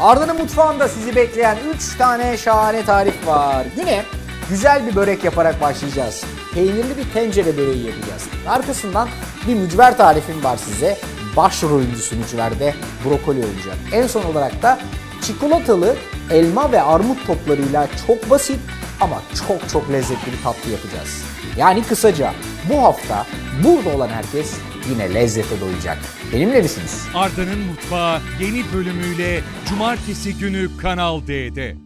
Arda'nın mutfağında sizi bekleyen 3 tane şahane tarif var. Güne güzel bir börek yaparak başlayacağız. Peynirli bir tencere böreği yapacağız. Arkasından bir mücver tarifim var size. Başrolüncüsü mücverde brokoli olacak. En son olarak da çikolatalı elma ve armut toplarıyla çok basit ama çok çok lezzetli bir tatlı yapacağız. Yani kısaca bu hafta burada olan herkes yine lezzete doyacak. Benimle misiniz? Arda'nın Mutfağı yeni bölümüyle Cumartesi günü Kanal D'de.